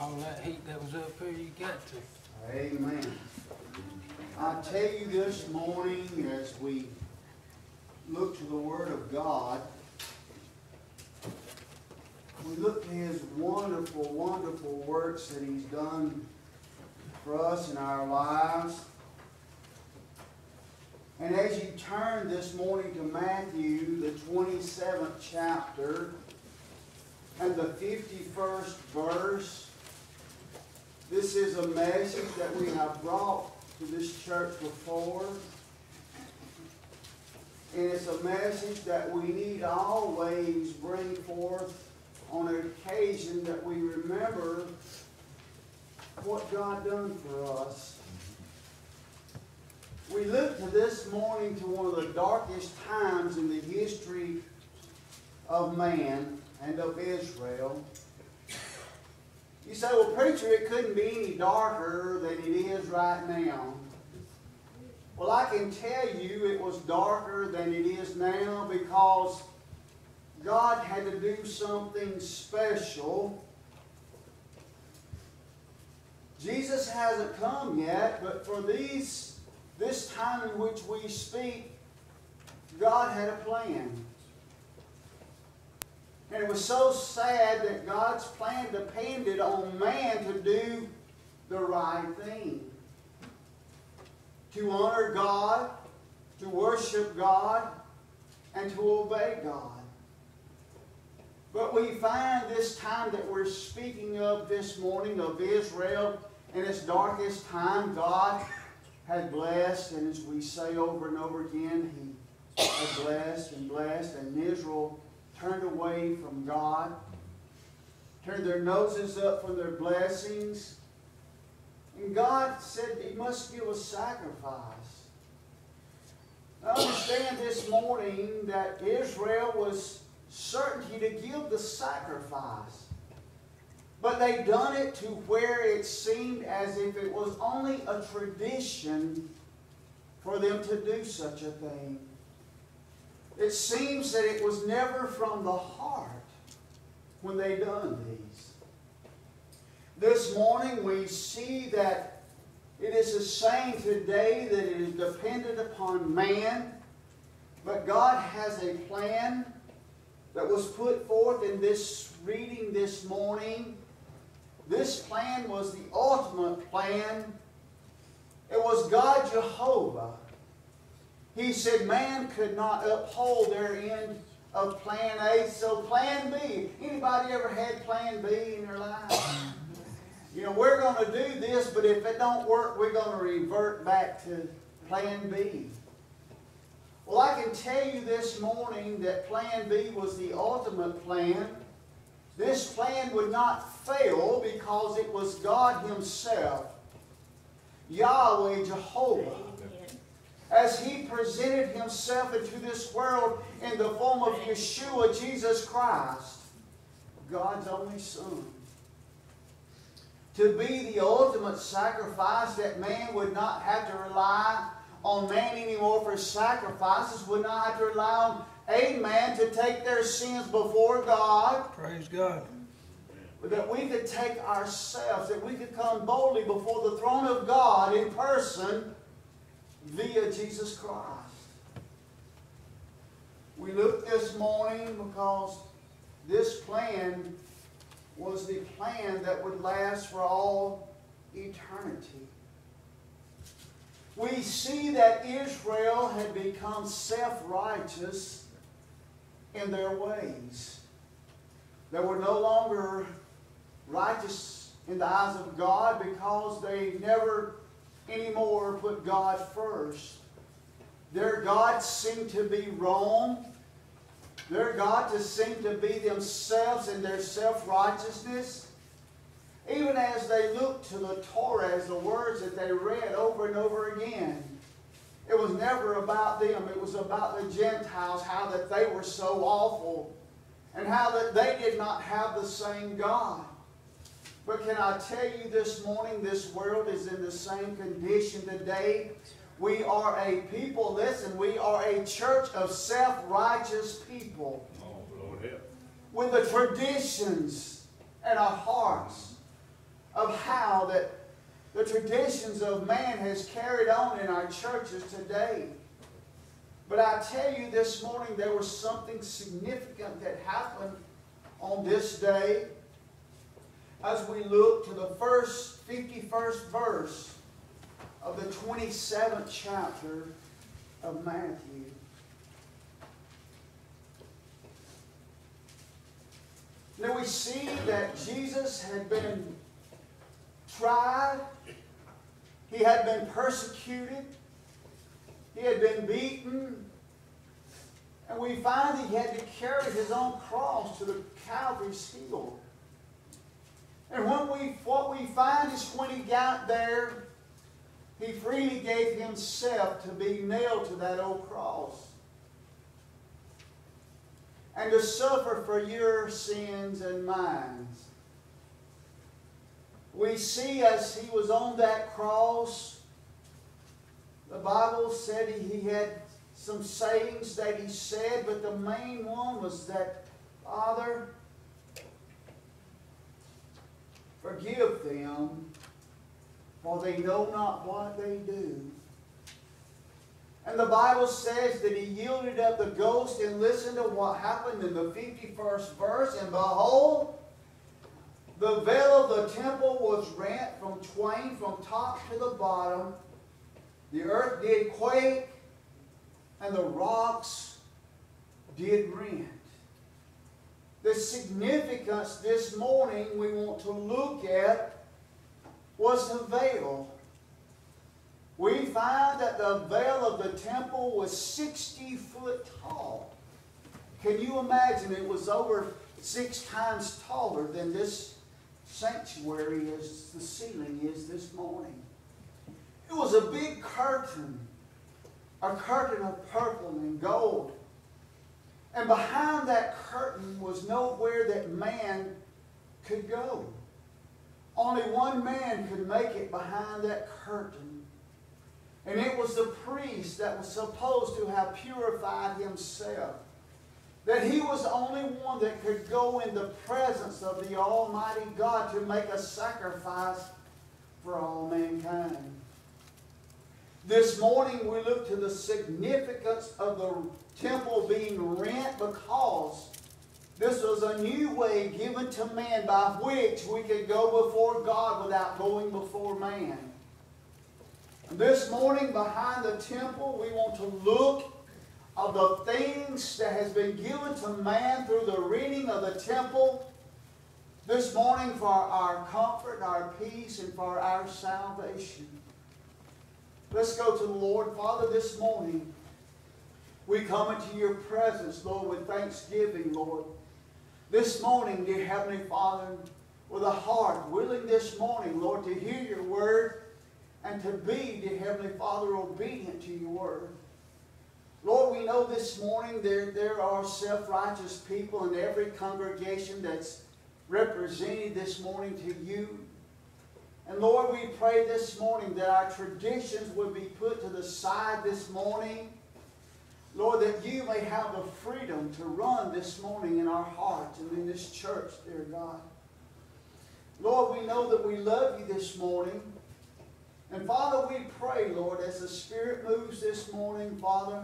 all that heat that was up here, you got to. Amen. I tell you this morning as we look to the Word of God, we look to His wonderful, wonderful works that He's done for us in our lives. And as you turn this morning to Matthew, the 27th chapter, and the 51st verse, this is a message that we have brought to this church before. And it's a message that we need always bring forth on occasion that we remember what God done for us. We look to this morning to one of the darkest times in the history of man and of Israel. You say, well, preacher, it couldn't be any darker than it is right now. Well, I can tell you it was darker than it is now because God had to do something special. Jesus hasn't come yet, but for these, this time in which we speak, God had a plan. And it was so sad that God's plan depended on man to do the right thing. To honor God, to worship God, and to obey God. But we find this time that we're speaking of this morning of Israel in its darkest time, God had blessed, and as we say over and over again, He had blessed and blessed, and Israel turned away from God, turned their noses up from their blessings. And God said He must give a sacrifice. I understand this morning that Israel was certainty to give the sacrifice. But they done it to where it seemed as if it was only a tradition for them to do such a thing. It seems that it was never from the heart when they done these. This morning we see that it is a saying today that it is dependent upon man, but God has a plan that was put forth in this reading this morning. This plan was the ultimate plan. It was God Jehovah he said man could not uphold their end of plan A, so plan B. Anybody ever had plan B in their life? You know, we're going to do this, but if it don't work, we're going to revert back to plan B. Well, I can tell you this morning that plan B was the ultimate plan. This plan would not fail because it was God Himself, Yahweh Jehovah as he presented himself into this world in the form of Yeshua, Jesus Christ, God's only Son. To be the ultimate sacrifice that man would not have to rely on man anymore for sacrifices, would not have to rely on a man to take their sins before God. Praise God. That we could take ourselves, that we could come boldly before the throne of God in person via Jesus Christ. We looked this morning because this plan was the plan that would last for all eternity. We see that Israel had become self-righteous in their ways. They were no longer righteous in the eyes of God because they never anymore put God first. Their gods seem to be wrong. Their God to seem to be themselves in their self-righteousness. Even as they looked to the Torah as the words that they read over and over again. It was never about them. It was about the Gentiles, how that they were so awful. And how that they did not have the same God. But can I tell you this morning, this world is in the same condition today. We are a people, listen, we are a church of self-righteous people. Oh, Lord help. With the traditions in our hearts. of how that the traditions of man has carried on in our churches today. But I tell you this morning there was something significant that happened on this day as we look to the first 51st verse of the 27th chapter of Matthew. Now we see that Jesus had been tried, he had been persecuted, he had been beaten, and we find he had to carry his own cross to the Calvary's hill. And when we, what we find is when he got there, he freely gave himself to be nailed to that old cross and to suffer for your sins and mine. We see as he was on that cross, the Bible said he, he had some sayings that he said, but the main one was that, Father, forgive them, for they know not what they do. And the Bible says that he yielded up the ghost and listened to what happened in the 51st verse. And behold, the veil of the temple was rent from twain, from top to the bottom. The earth did quake, and the rocks did rent. The significance this morning we want to look at was the veil we find that the veil of the temple was 60 foot tall. Can you imagine it was over six times taller than this sanctuary as the ceiling is this morning? It was a big curtain, a curtain of purple and gold. And behind that curtain was nowhere that man could go. Only one man could make it behind that curtain. And it was the priest that was supposed to have purified himself. That he was the only one that could go in the presence of the Almighty God to make a sacrifice for all mankind. This morning we look to the significance the temple being rent because this was a new way given to man by which we could go before God without going before man. This morning behind the temple, we want to look of the things that has been given to man through the reading of the temple this morning for our comfort, our peace, and for our salvation. Let's go to the Lord. Father, this morning we come into your presence, Lord, with thanksgiving, Lord. This morning, dear Heavenly Father, with a heart willing this morning, Lord, to hear your word and to be, dear Heavenly Father, obedient to your word. Lord, we know this morning there, there are self-righteous people in every congregation that's represented this morning to you. And Lord, we pray this morning that our traditions would be put to the side this morning. Lord, that you may have the freedom to run this morning in our hearts and in this church, dear God. Lord, we know that we love you this morning. And Father, we pray, Lord, as the Spirit moves this morning, Father,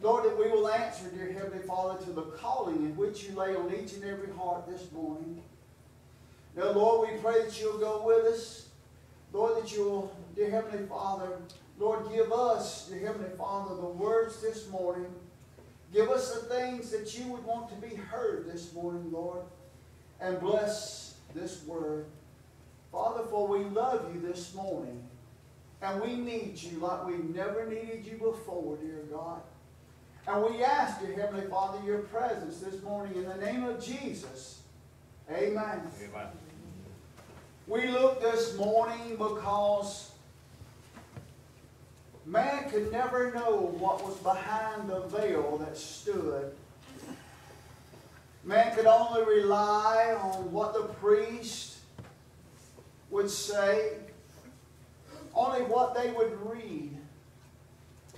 Lord, that we will answer, dear Heavenly Father, to the calling in which you lay on each and every heart this morning. Now, Lord, we pray that you'll go with us. Lord, that you'll, dear Heavenly Father, Lord, give us, dear Heavenly Father, the words this morning. Give us the things that you would want to be heard this morning, Lord. And bless this word. Father, for we love you this morning. And we need you like we've never needed you before, dear God. And we ask, dear Heavenly Father, your presence this morning in the name of Jesus. Amen. Amen. We look this morning because man could never know what was behind the veil that stood. Man could only rely on what the priest would say, only what they would read.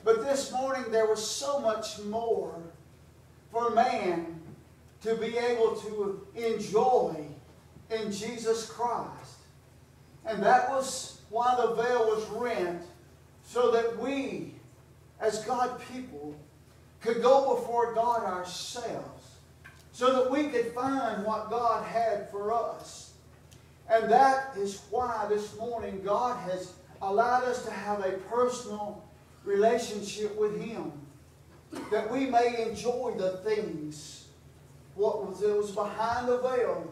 But this morning there was so much more for man to be able to enjoy in Jesus Christ. And that was why the veil was rent, so that we, as God people, could go before God ourselves, so that we could find what God had for us. And that is why this morning God has allowed us to have a personal relationship with Him, that we may enjoy the things what was, was behind the veil.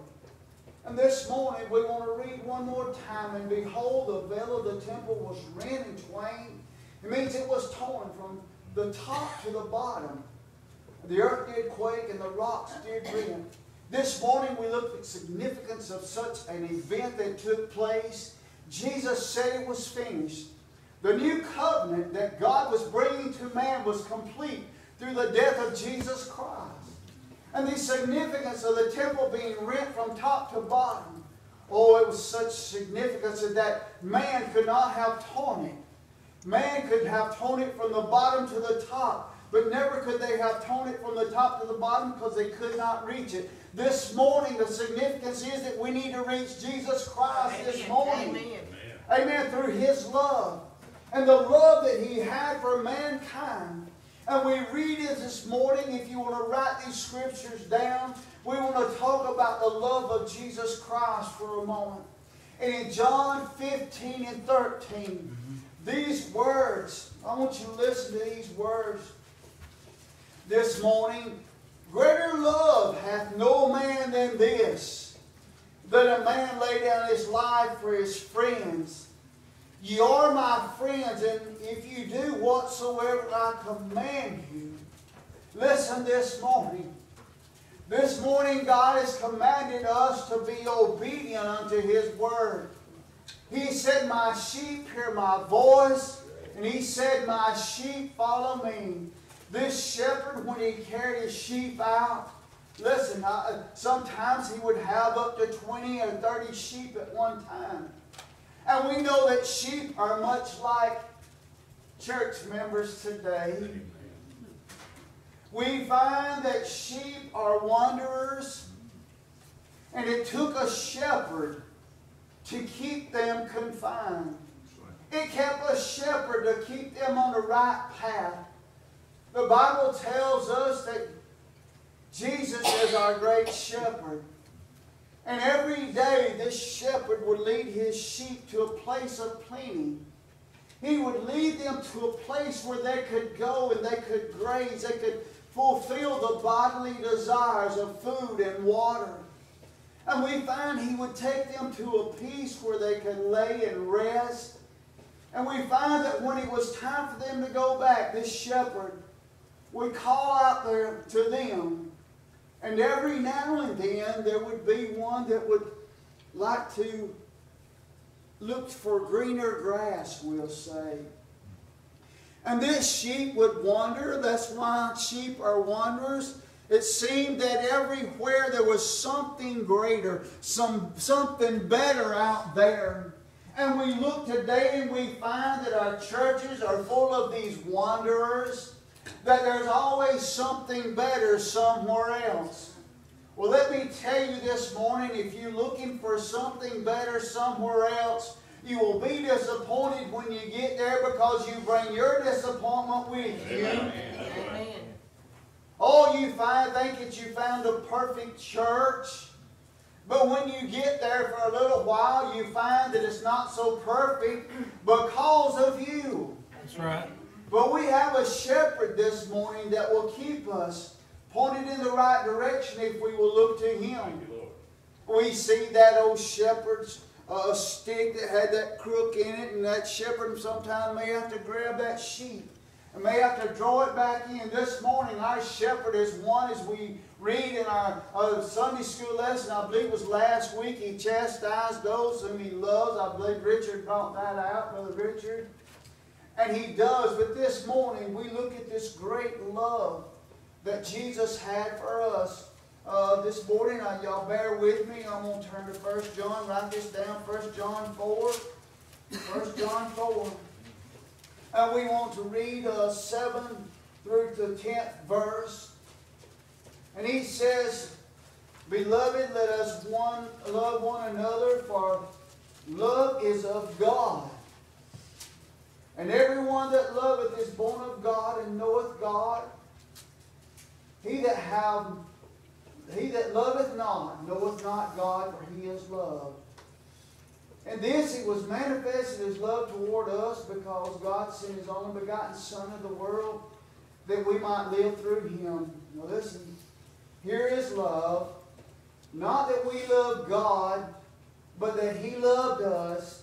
And this morning we want to read one more time, and behold, the veil of the temple was rent in twain. It means it was torn from the top to the bottom. The earth did quake and the rocks did rend. This morning we looked at the significance of such an event that took place. Jesus said it was finished. The new covenant that God was bringing to man was complete through the death of Jesus Christ. And the significance of the temple being rent from top to bottom. Oh, it was such significance that man could not have torn it. Man could have torn it from the bottom to the top. But never could they have torn it from the top to the bottom because they could not reach it. This morning, the significance is that we need to reach Jesus Christ Amen. this morning. Amen. Amen. Through His love. And the love that He had for mankind. And we read it this morning. If you want to write these scriptures down, we want to talk about the love of Jesus Christ for a moment. And in John 15 and 13, mm-hmm. these words, I want you to listen to these words this morning. Greater love hath no man than this, that a man lay down his life for his friends. Ye are my friends, and if you do whatsoever I command you. Listen this morning. This morning God has commanded us to be obedient unto His word. He said, My sheep hear my voice, and He said, My sheep follow me. This shepherd, when he carried his sheep out, listen, uh, sometimes he would have up to 20 or 30 sheep at one time. And we know that sheep are much like church members today. We find that sheep are wanderers, and it took a shepherd to keep them confined. It kept a shepherd to keep them on the right path. The Bible tells us that Jesus is our great shepherd. And every day this shepherd would lead his sheep to a place of plenty. He would lead them to a place where they could go and they could graze. They could fulfill the bodily desires of food and water. And we find he would take them to a peace where they could lay and rest. And we find that when it was time for them to go back, this shepherd would call out there to them. And every now and then there would be one that would like to look for greener grass, we'll say. And this sheep would wander. That's why sheep are wanderers. It seemed that everywhere there was something greater, some, something better out there. And we look today and we find that our churches are full of these wanderers that there's always something better somewhere else. Well, let me tell you this morning if you're looking for something better somewhere else, you will be disappointed when you get there because you bring your disappointment with you. Amen. Amen. Oh, you find, think that you found a perfect church. But when you get there for a little while, you find that it's not so perfect because of you. That's right. But we have a shepherd this morning that will keep us pointed in the right direction if we will look to him. We see that old shepherd's uh, stick that had that crook in it, and that shepherd sometimes may have to grab that sheep and may have to draw it back in. This morning, our shepherd is one as we read in our uh, Sunday school lesson, I believe it was last week, he chastised those whom he loves. I believe Richard brought that out, Brother Richard. And he does. But this morning we look at this great love that Jesus had for us. Uh, this morning, uh, y'all bear with me. I'm going to turn to 1 John. Write this down. 1 John 4. 1 John 4. And we want to read uh, 7 through the 10th verse. And he says, Beloved, let us one love one another, for love is of God. And everyone that loveth is born of God and knoweth God. He that have he that loveth not knoweth not God, for he is love. And this it was manifested his love toward us because God sent his only begotten Son of the world that we might live through him. Now listen, here is love. Not that we love God, but that he loved us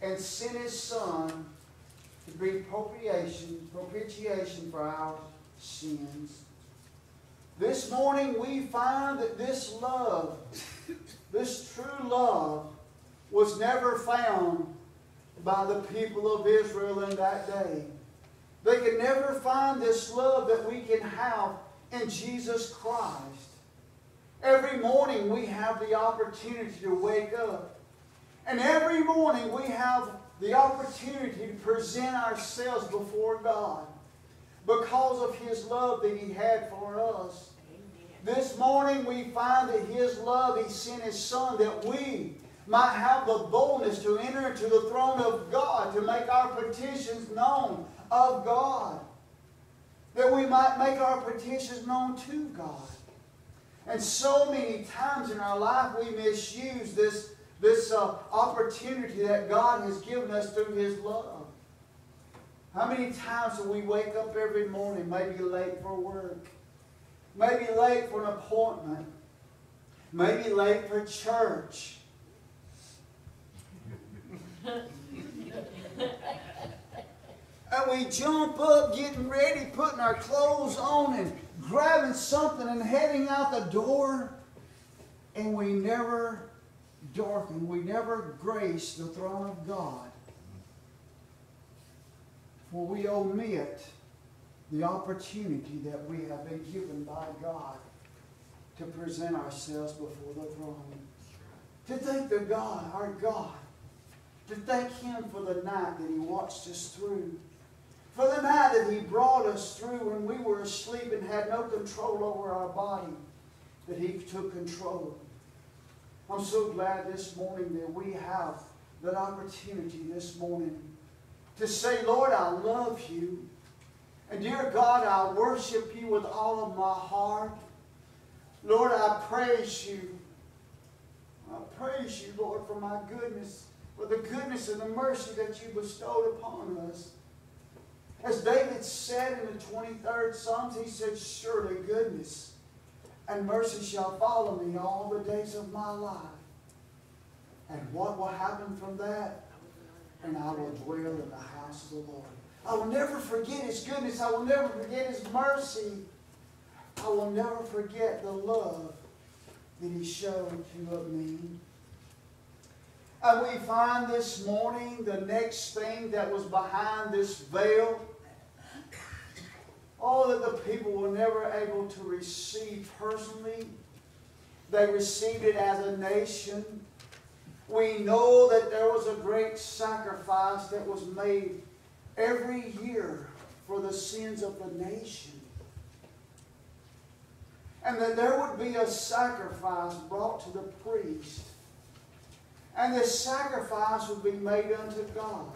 and sent his Son to be propitiation, propitiation for our sins. This morning we find that this love, this true love, was never found by the people of Israel in that day. They could never find this love that we can have in Jesus Christ. Every morning we have the opportunity to wake up. And every morning we have the opportunity to present ourselves before God because of His love that He had for us. This morning we find that His love, He sent His Son that we might have the boldness to enter into the throne of God, to make our petitions known of God. That we might make our petitions known to God. And so many times in our life we misuse this, this uh, opportunity that God has given us through His love. How many times do we wake up every morning, maybe late for work, maybe late for an appointment, maybe late for church? and we jump up getting ready, putting our clothes on and grabbing something and heading out the door, and we never darken, we never grace the throne of God. For we omit the opportunity that we have been given by God to present ourselves before the throne. To thank the God, our God, to thank Him for the night that He watched us through. For the night that He brought us through when we were asleep and had no control over our body, that He took control. I'm so glad this morning that we have that opportunity this morning to say, Lord, I love you. And dear God, I worship you with all of my heart. Lord, I praise you. I praise you, Lord, for my goodness, for the goodness and the mercy that you bestowed upon us. As David said in the 23rd Psalms, he said, Surely goodness and mercy shall follow me all the days of my life. And what will happen from that? And I will dwell in the house of the Lord. I will never forget His goodness. I will never forget His mercy. I will never forget the love that He showed to me. And we find this morning the next thing that was behind this veil all that the people were never able to receive personally. They received it as a nation. We know that there was a great sacrifice that was made every year for the sins of the nation. And that there would be a sacrifice brought to the priest. And this sacrifice would be made unto God.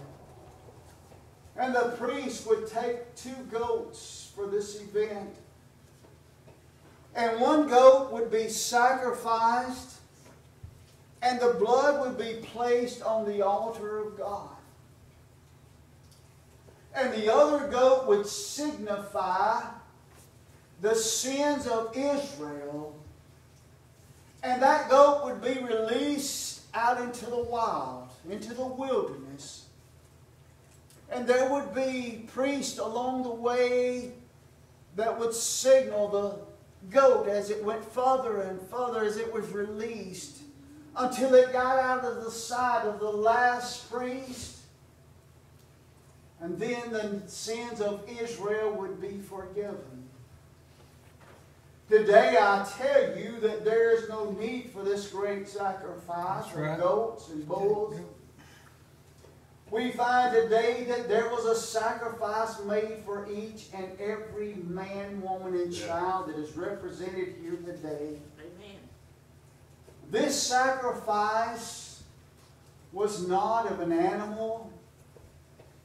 And the priest would take two goats for this event. And one goat would be sacrificed, and the blood would be placed on the altar of God. And the other goat would signify the sins of Israel. And that goat would be released out into the wild, into the wilderness. And there would be priests along the way that would signal the goat as it went further and further as it was released until it got out of the sight of the last priest. And then the sins of Israel would be forgiven. Today I tell you that there is no need for this great sacrifice right. of goats and bulls. We find today that there was a sacrifice made for each and every man, woman, and child that is represented here today. Amen. This sacrifice was not of an animal,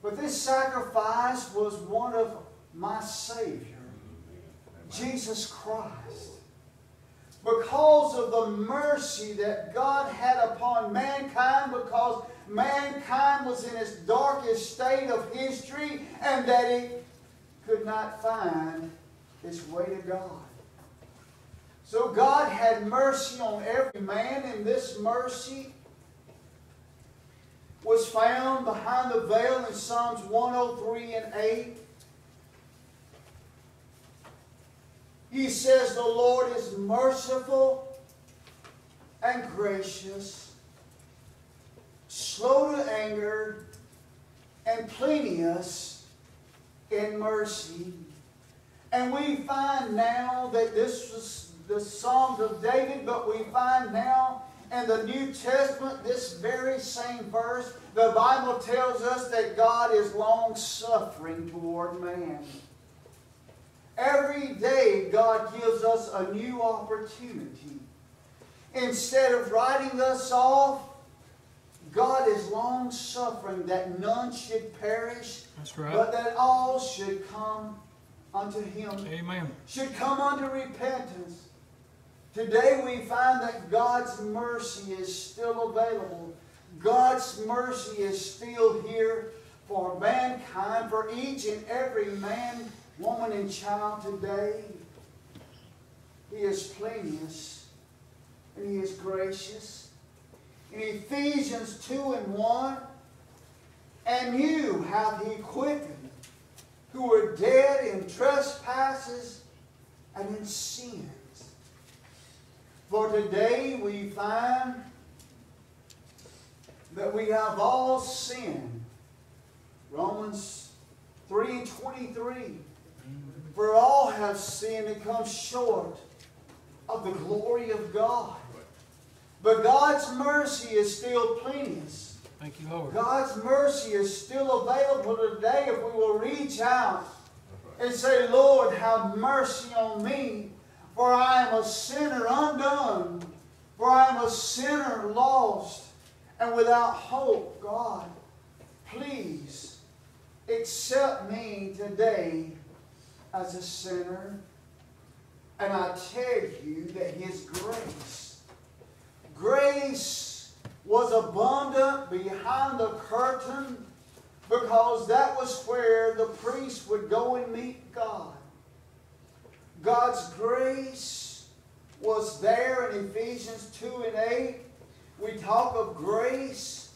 but this sacrifice was one of my Savior, Jesus Christ. Because of the mercy that God had upon mankind, because mankind was in its darkest state of history, and that it could not find its way to God. So God had mercy on every man, and this mercy was found behind the veil in Psalms 103 and 8. He says, The Lord is merciful and gracious, slow to anger, and plenteous in mercy. And we find now that this was the Psalms of David, but we find now in the New Testament this very same verse. The Bible tells us that God is long suffering toward man. Every day, God gives us a new opportunity. Instead of writing us off, God is long suffering that none should perish, That's right. but that all should come unto Him, Amen. should come unto repentance. Today we find that God's mercy is still available. God's mercy is still here for mankind, for each and every man, woman, and child today. He is plenteous and He is gracious. In Ephesians 2 and 1, and you have He quickened, who were dead in trespasses and in sins. For today we find that we have all sinned. Romans 3 and 23. For all have sinned and come short of the glory of God. But God's mercy is still plenteous. Thank you, Lord. God's mercy is still available today if we will reach out and say, Lord, have mercy on me, for I am a sinner undone, for I am a sinner lost and without hope. God, please accept me today as a sinner. And I tell you that His grace, grace was abundant behind the curtain because that was where the priest would go and meet God. God's grace was there in Ephesians 2 and 8. We talk of grace,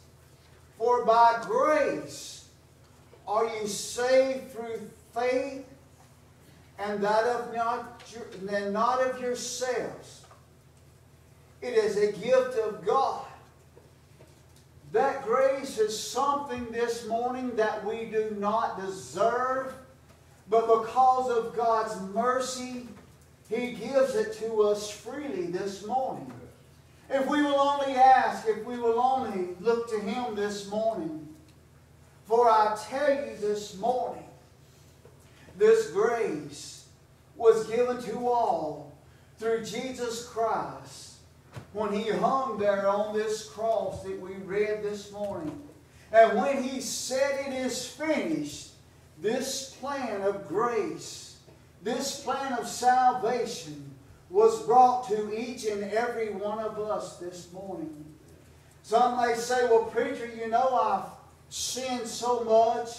for by grace are you saved through faith, and that of not, and not of yourselves. It is a gift of God. That grace is something this morning that we do not deserve, but because of God's mercy, He gives it to us freely this morning. If we will only ask, if we will only look to Him this morning. For I tell you this morning, this grace was given to all through Jesus Christ when He hung there on this cross that we read this morning. And when He said it is finished, this plan of grace, this plan of salvation was brought to each and every one of us this morning. Some may say, well, preacher, you know I've sinned so much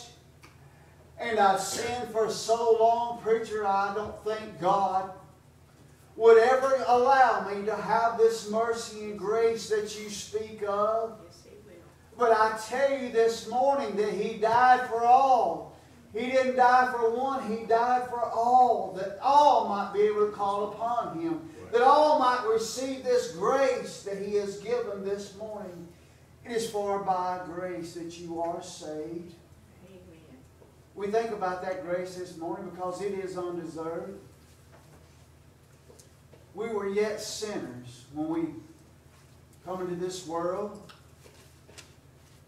and I've sinned for so long, preacher, I don't think God would ever allow me to have this mercy and grace that you speak of. Yes, But I tell you this morning that He died for all. He didn't die for one, He died for all, that all might be able to call upon Him, that all might receive this grace that He has given this morning. It is for by grace that you are saved. Amen. We think about that grace this morning because it is undeserved. We were yet sinners when we come into this world.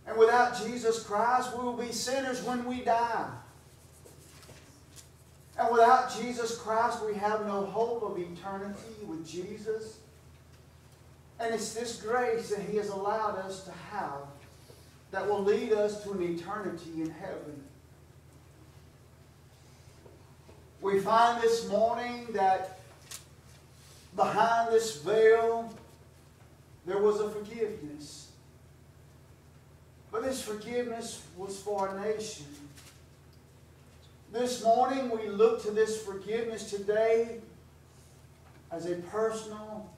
And without Jesus Christ, we will be sinners when we die. And without Jesus Christ, we have no hope of eternity with Jesus. And it's this grace that He has allowed us to have that will lead us to an eternity in heaven. We find this morning that behind this veil there was a forgiveness. But this forgiveness was for a nation. This morning we look to this forgiveness today as a personal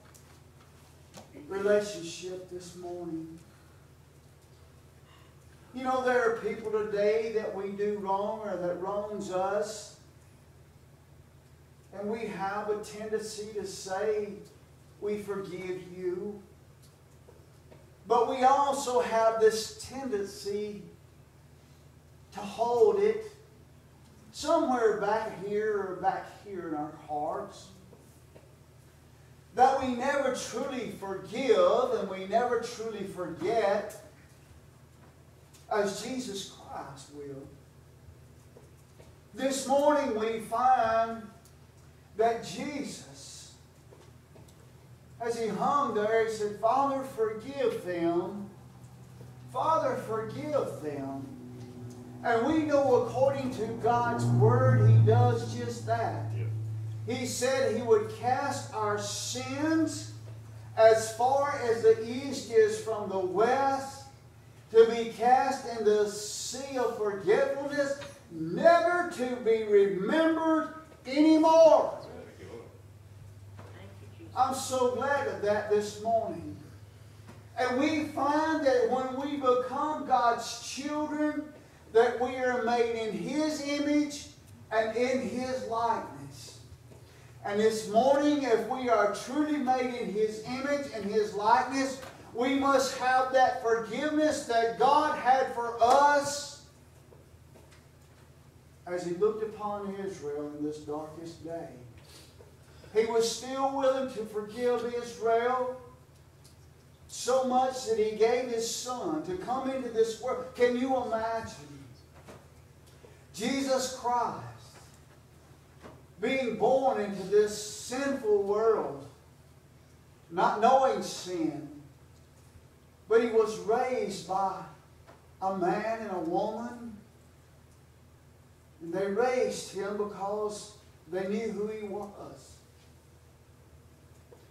relationship this morning. You know, there are people today that we do wrong or that wrongs us. And we have a tendency to say, we forgive you. But we also have this tendency to hold it somewhere back here or back here in our hearts. That we never truly forgive and we never truly forget as Jesus Christ will. This morning we find that Jesus, as he hung there, he said, Father, forgive them. Father, forgive them. And we know according to God's word, he does just that. He said he would cast our sins as far as the east is from the west to be cast in the sea of forgetfulness, never to be remembered anymore. I'm so glad of that this morning. And we find that when we become God's children, that we are made in His image and in His likeness. And this morning, if we are truly made in His image and His likeness, we must have that forgiveness that God had for us as He looked upon Israel in this darkest day. He was still willing to forgive Israel so much that He gave His Son to come into this world. Can you imagine? Jesus Christ being born into this sinful world, not knowing sin, but he was raised by a man and a woman. And they raised him because they knew who he was.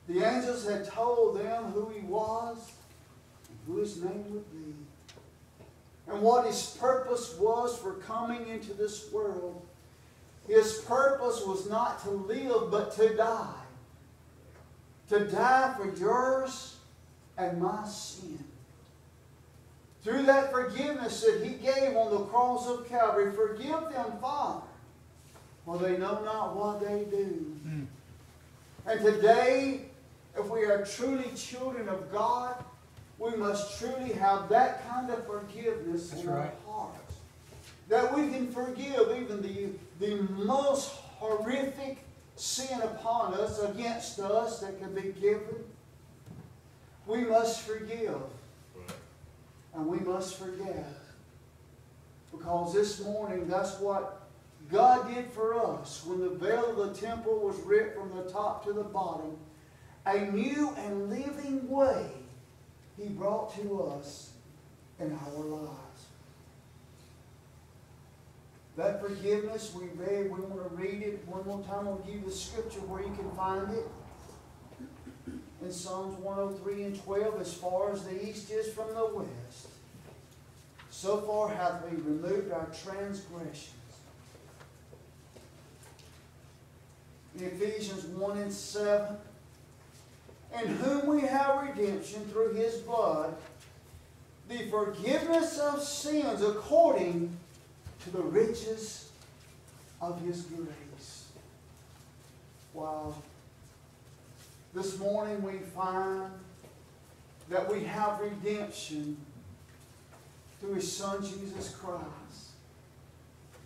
The angels had told them who he was and who his name would be. And what his purpose was for coming into this world. His purpose was not to live, but to die. To die for yours and my sin. Through that forgiveness that He gave on the cross of Calvary, forgive them, Father, for they know not what they do. Mm. And today, if we are truly children of God, we must truly have that kind of forgiveness That's in right. our hearts. That we can forgive even the, the most horrific sin upon us, against us, that can be given. We must forgive. And we must forget. Because this morning, that's what God did for us. When the veil of the temple was ripped from the top to the bottom, a new and living way He brought to us in our lives. That forgiveness we read, we want to read it one more time. I'll give you the scripture where you can find it in Psalms 103 and 12, as far as the east is from the west, so far hath we removed our transgressions. In Ephesians 1 and 7, in whom we have redemption through his blood, the forgiveness of sins according to the riches of his grace. Wow. This morning we find that we have redemption through His Son Jesus Christ.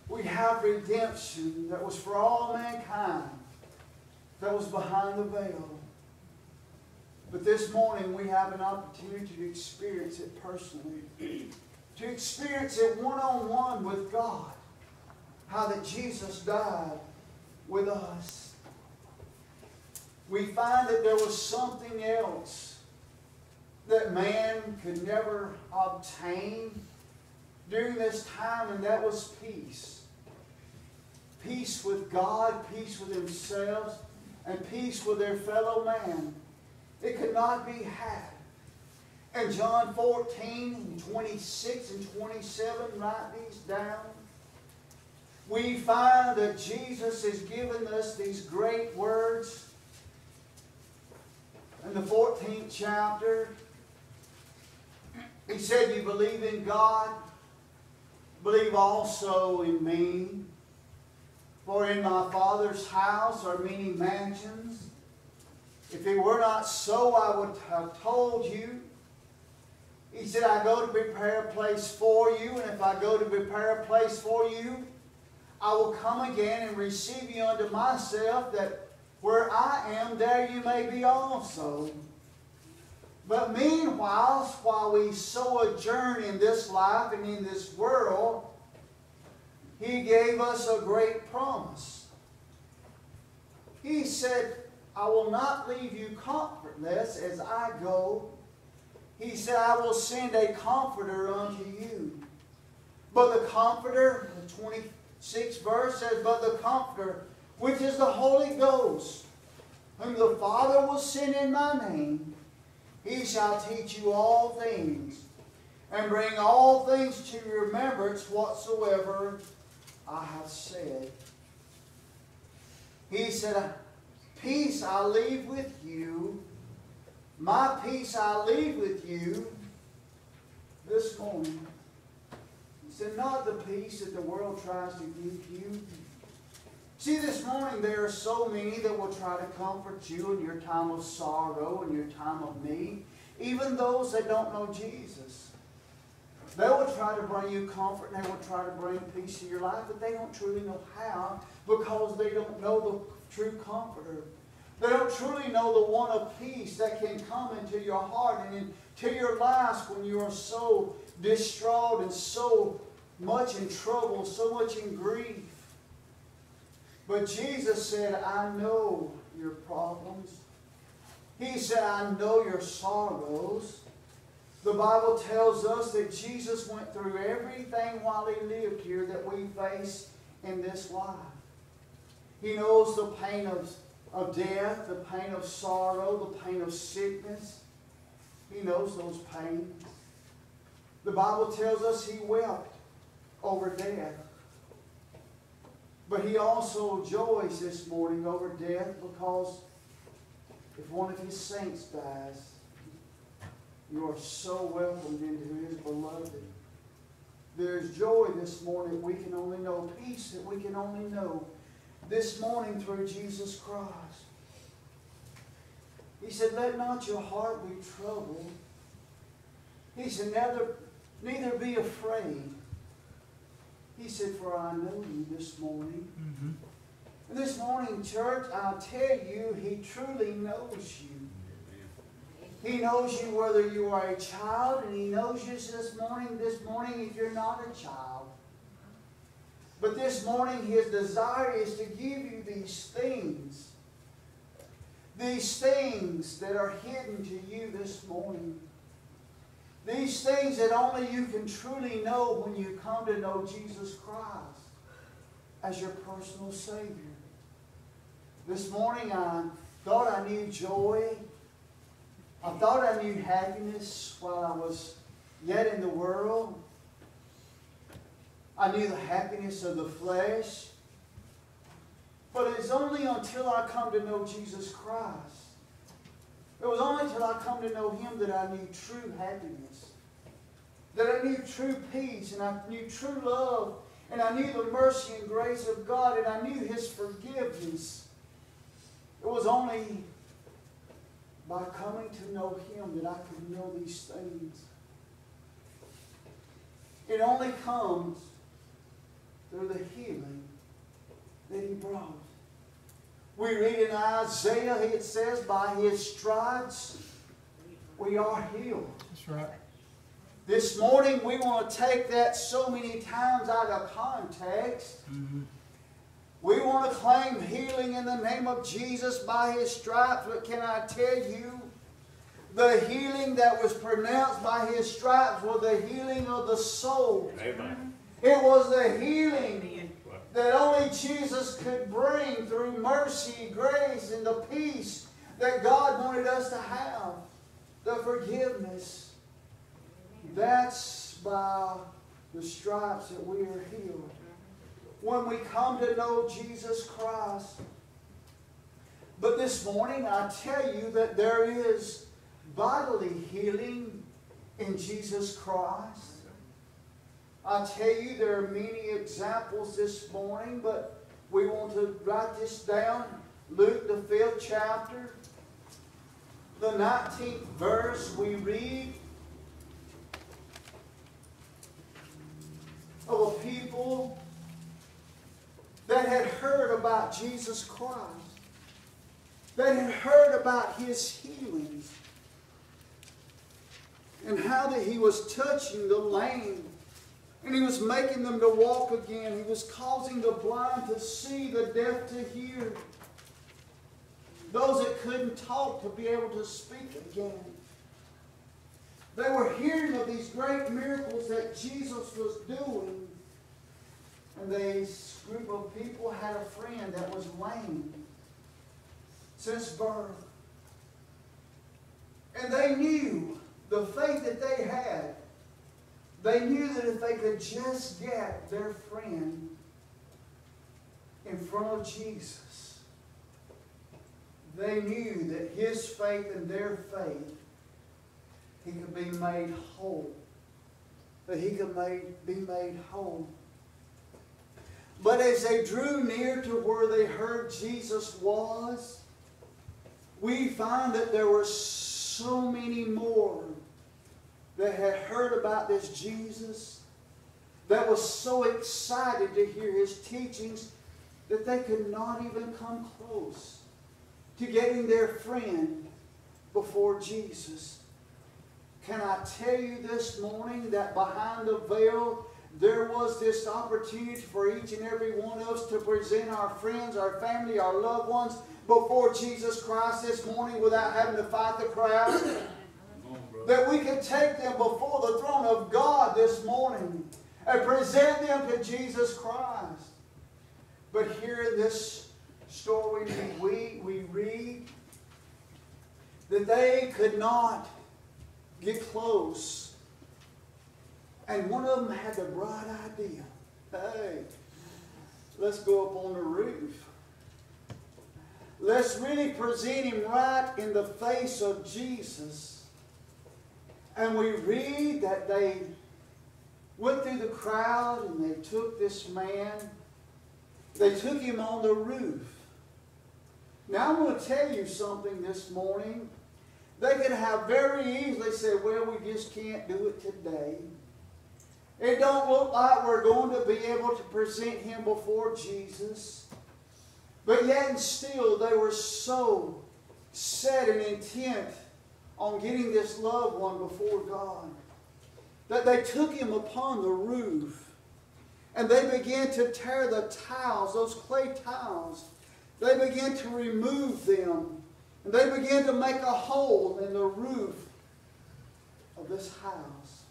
We have redemption that was for all mankind, that was behind the veil. But this morning we have an opportunity to experience it personally, to experience it one on one with God. How that Jesus died with us we find that there was something else that man could never obtain during this time, and that was peace. Peace with God, peace with themselves, and peace with their fellow man. It could not be had. And John 14, 26 and 27, write these down. We find that Jesus has given us these great words in the 14th chapter. He said, You believe in God, believe also in me. For in my Father's house are many mansions. If it were not so, I would have told you. He said, I go to prepare a place for you, and if I go to prepare a place for you, I will come again and receive you unto myself, that where I am, there you may be also. But meanwhile, while we sojourn in this life and in this world, He gave us a great promise. He said, I will not leave you comfortless as I go. He said, I will send a comforter unto you. But the comforter, the 26th verse says, But the comforter, which is the Holy Ghost, whom the Father will send in my name, he shall teach you all things, and bring all things to remembrance whatsoever I have said. He said, Peace I leave with you, my peace I leave with you this morning. Said, Not the peace that the world tries to give you. See, this morning there are so many that will try to comfort you in your time of sorrow and your time of need, even those that don't know Jesus. They will try to bring you comfort and they will try to bring peace to your life, but they don't truly know how because they don't know the true comforter. They don't truly know the one of peace that can come into your heart and into your life when you are so distraught and so much in trouble, so much in grief. But Jesus said, I know your problems. He said, I know your sorrows. The Bible tells us that Jesus went through everything while he lived here that we face in this life. He knows the pain of, of death, the pain of sorrow, the pain of sickness. He knows those pains. The Bible tells us he wept over death. But he also joys this morning over death because if one of his saints dies, you are so welcomed into his beloved. There's joy this morning we can only know, peace that we can only know this morning through Jesus Christ. He said, Let not your heart be troubled. He said, Neither, neither be afraid. He said, For I know you this morning. Mm-hmm. And this morning, church, I'll tell you, He truly knows you. He knows you whether you are a child, and He knows you this morning, this morning if you're not a child. But this morning, His desire is to give you these things. These things that are hidden to you this morning. These things that only you can truly know when you come to know Jesus Christ as your personal Savior. This morning I thought I knew joy. I thought I knew happiness while I was yet in the world. I knew the happiness of the flesh. But it's only until I come to know Jesus Christ it was only until I come to know Him that I knew true happiness, that I knew true peace, and I knew true love, and I knew the mercy and grace of God, and I knew His forgiveness. It was only by coming to know Him that I could know these things. It only comes through the healing that He brought. We read in Isaiah, it says, by his stripes we are healed. That's right. This morning we want to take that so many times out of context. Mm-hmm. We want to claim healing in the name of Jesus by his stripes, but can I tell you The healing that was pronounced by his stripes was the healing of the soul. Amen. It was the healing that only Jesus could bring through mercy, grace, and the peace that God wanted us to have. The forgiveness. That's by the stripes that we are healed. When we come to know Jesus Christ. But this morning I tell you that there is bodily healing in Jesus Christ. I tell you, there are many examples this morning, but we want to write this down. Luke, the fifth chapter, the 19th verse, we read of a people that had heard about Jesus Christ, that had heard about His healings, and how that He was touching the lame and he was making them to walk again. He was causing the blind to see, the deaf to hear. Those that couldn't talk to be able to speak again. They were hearing of these great miracles that Jesus was doing. And this group of people had a friend that was lame since birth. And they knew the faith that they had they knew that if they could just get their friend in front of Jesus, they knew that his faith and their faith, he could be made whole. That he could made, be made whole. But as they drew near to where they heard Jesus was, we find that there were so many more that had heard about this Jesus, that was so excited to hear his teachings that they could not even come close to getting their friend before Jesus. Can I tell you this morning that behind the veil there was this opportunity for each and every one of us to present our friends, our family, our loved ones before Jesus Christ this morning without having to fight the crowd? That we can take them before the throne of God this morning and present them to Jesus Christ. But here in this story we, we read that they could not get close. And one of them had the bright idea. Hey, let's go up on the roof. Let's really present him right in the face of Jesus and we read that they went through the crowd and they took this man. They took him on the roof. Now I'm going to tell you something this morning. They could have very easily said, well, we just can't do it today. It don't look like we're going to be able to present him before Jesus. But yet and still, they were so set and intent on getting this loved one before God. That they took him upon the roof and they began to tear the tiles, those clay tiles. They began to remove them and they began to make a hole in the roof of this house.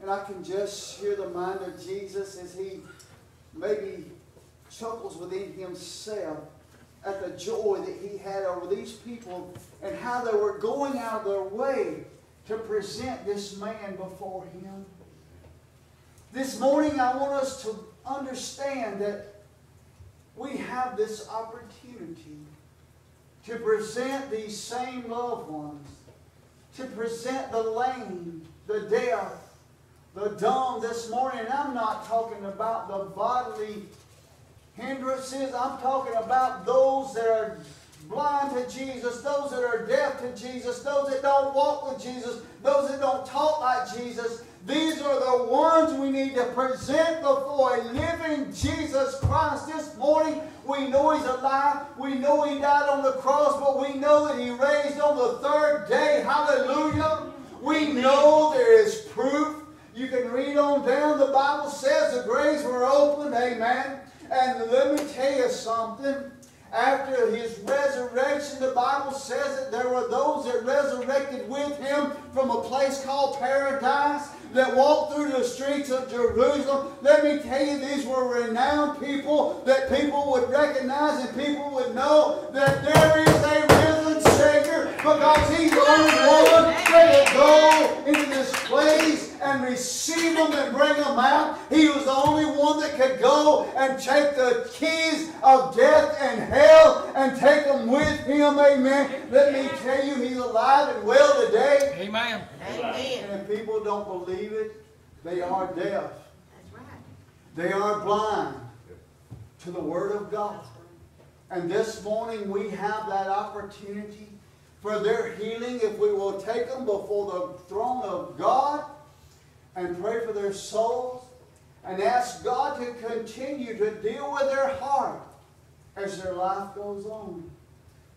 And I can just hear the mind of Jesus as he maybe chuckles within himself at the joy that he had over these people and how they were going out of their way to present this man before him. This morning, I want us to understand that we have this opportunity to present these same loved ones, to present the lame, the deaf, the dumb this morning. I'm not talking about the bodily hindrances. I'm talking about those that are blind to Jesus, those that are deaf to Jesus, those that don't walk with Jesus, those that don't talk like Jesus. These are the ones we need to present before a living Jesus Christ. This morning, we know He's alive. We know He died on the cross, but we know that He raised on the third day. Hallelujah. We know there is proof. You can read on down. The Bible says the graves were opened. Amen. And let me tell you something. After his resurrection, the Bible says that there were those that resurrected with him from a place called paradise that walked through the streets of Jerusalem. Let me tell you, these were renowned people that people would recognize and people would know that there is a risen Savior because he's the only one that could go into this place and receive them and bring them out. He was the only one that could go and take the keys of death and hell and take them with him. Amen. Let me tell you, he's alive and well today. Amen. Amen. And if people don't believe it, they are deaf. That's right. They are blind to the Word of God. And this morning we have that opportunity for their healing if we will take them before the throne of God and pray for their souls and ask God to continue to deal with their heart as their life goes on.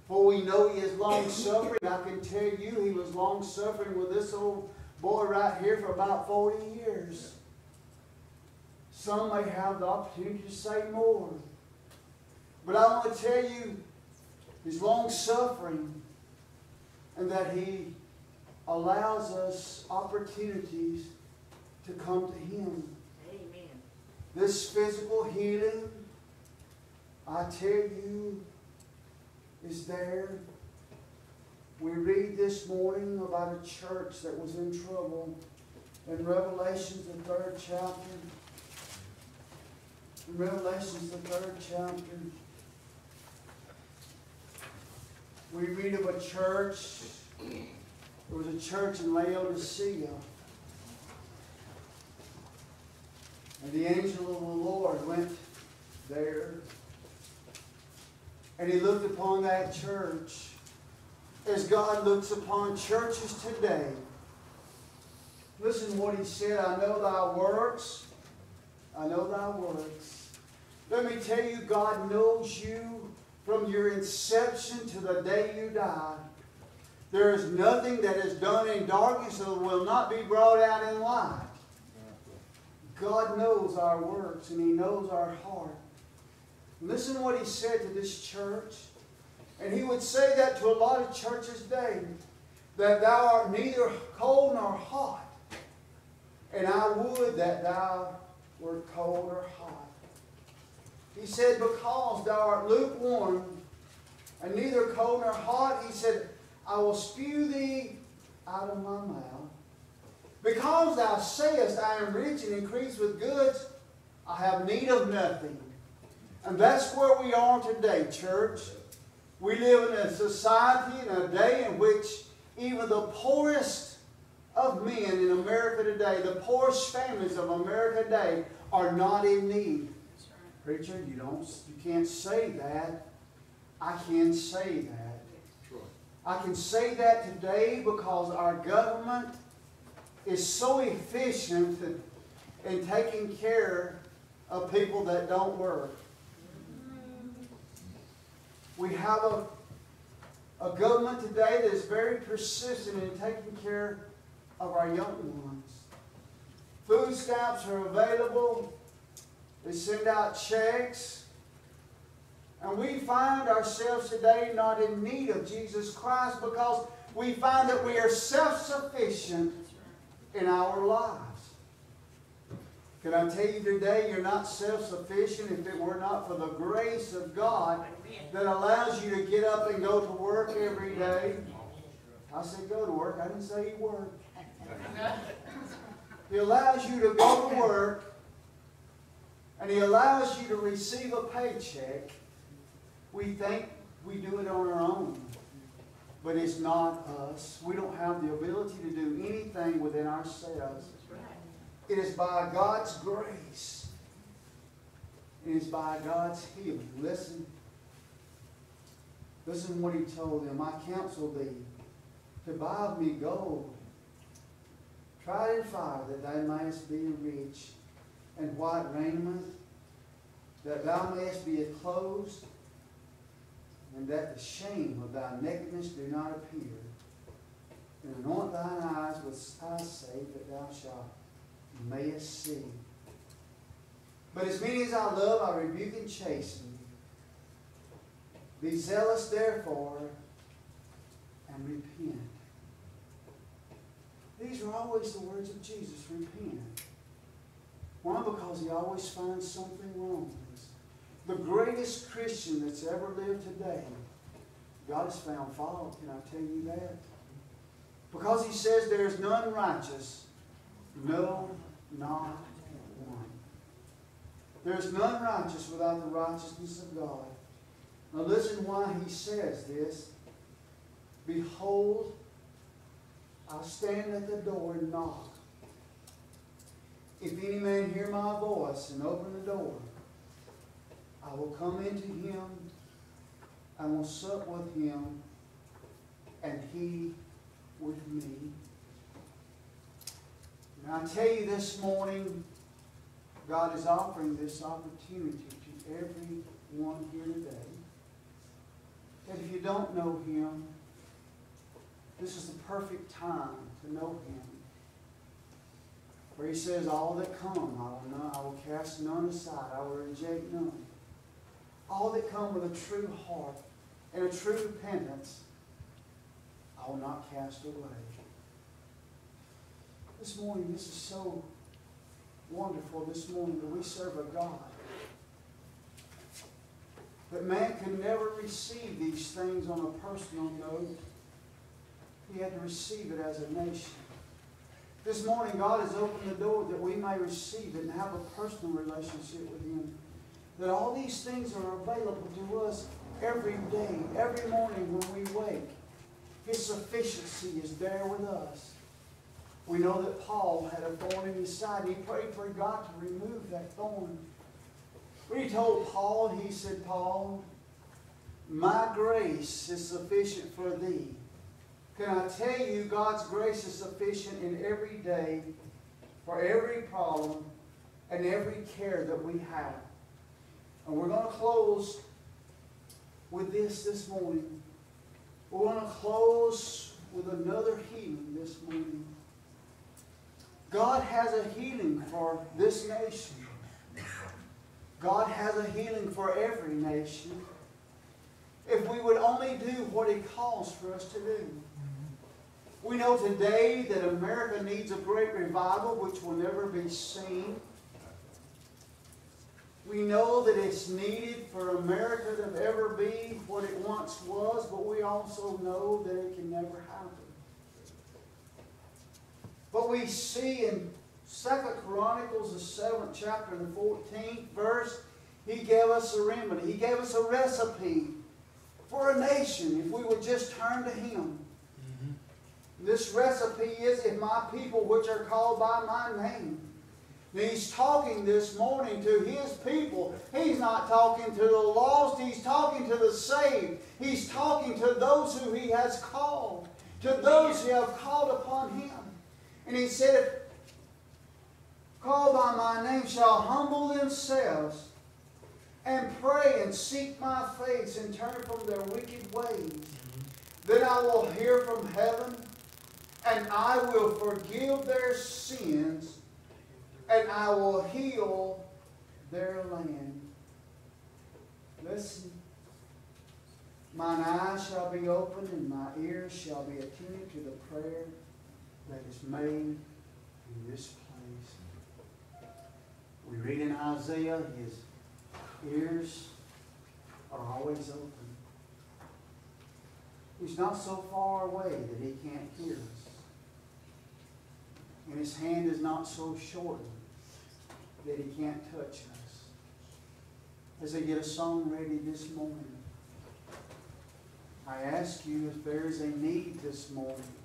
For we know He is long suffering. I can tell you He was long suffering with this old boy right here for about 40 years. Some may have the opportunity to say more. But I want to tell you His long suffering and that He allows us opportunities to come to Him. Amen. This physical healing, I tell you, is there. We read this morning about a church that was in trouble in Revelations, the third chapter. In Revelations, the third chapter. We read of a church. There was a church in Laodicea. And the angel of the Lord went there. And he looked upon that church as God looks upon churches today. Listen what he said. I know thy works. I know thy works. Let me tell you, God knows you from your inception to the day you die. There is nothing that is done in darkness that will not be brought out in light. God knows our works and He knows our heart. Listen to what He said to this church. And He would say that to a lot of churches today that thou art neither cold nor hot. And I would that thou were cold or hot. He said, Because thou art lukewarm and neither cold nor hot, He said, I will spew thee out of my mouth. Because thou sayest, I am rich and increase with goods, I have need of nothing. And that's where we are today, church. We live in a society in a day in which even the poorest of men in America today, the poorest families of America today, are not in need. Preacher, you don't you can't say that. I can say that. I can say that today because our government is so efficient in taking care of people that don't work. We have a, a government today that is very persistent in taking care of our young ones. Food stamps are available. They send out checks. And we find ourselves today not in need of Jesus Christ because we find that we are self sufficient in our lives. Can I tell you today, you're not self sufficient if it were not for the grace of God that allows you to get up and go to work every day. I said go to work, I didn't say you work. He allows you to go to work and He allows you to receive a paycheck. We think we do it on our own. But it's not us. We don't have the ability to do anything within ourselves. It is by God's grace. It is by God's healing. Listen. Listen to what he told them. I counsel thee to buy of me gold, tried in fire, that thou mayest be rich, and white raiment, that thou mayest be clothed, and that the shame of thy nakedness do not appear. And anoint thine eyes with eye save, that thou shalt mayest see. But as many as I love, I rebuke and chasten. Be zealous therefore and repent. These are always the words of Jesus, repent. Why? Because he always finds something wrong. The greatest Christian that's ever lived today, God has found fault. Can I tell you that? Because he says there is none righteous, no, not one. There is none righteous without the righteousness of God. Now listen why he says this. Behold, I stand at the door and knock. If any man hear my voice and open the door, I will come into him and will sup with him, and he with me. And I tell you this morning, God is offering this opportunity to everyone here today. That if you don't know Him, this is the perfect time to know Him. For He says, All that come, I will, not, I will cast none aside, I will reject none. All that come with a true heart and a true repentance, I will not cast away. This morning, this is so wonderful this morning that we serve a God that man could never receive these things on a personal note. He had to receive it as a nation. This morning, God has opened the door that we may receive it and have a personal relationship with Him. That all these things are available to us every day, every morning when we wake. His sufficiency is there with us. We know that Paul had a thorn in his side. He prayed for God to remove that thorn. When he told Paul, he said, Paul, my grace is sufficient for thee. Can I tell you, God's grace is sufficient in every day for every problem and every care that we have. And we're going to close with this this morning. We're going to close with another healing this morning. God has a healing for this nation. God has a healing for every nation. If we would only do what He calls for us to do. We know today that America needs a great revival which will never be seen. We know that it's needed for America to ever be what it once was, but we also know that it can never happen. But we see in Second Chronicles, the seventh chapter, the fourteenth verse, he gave us a remedy. He gave us a recipe for a nation if we would just turn to Him. Mm-hmm. This recipe is if my people which are called by my name. He's talking this morning to his people. He's not talking to the lost, he's talking to the saved. He's talking to those who he has called, to those who have called upon him. And he said, Called by my name shall humble themselves and pray and seek my face and turn from their wicked ways. Then I will hear from heaven and I will forgive their sins and I will heal their land. Listen. Mine eyes shall be opened and my ears shall be attentive to the prayer that is made in this place. We read in Isaiah, his ears are always open. He's not so far away that he can't hear us. And his hand is not so shortened that he can't touch us. As I get a song ready this morning, I ask you if there is a need this morning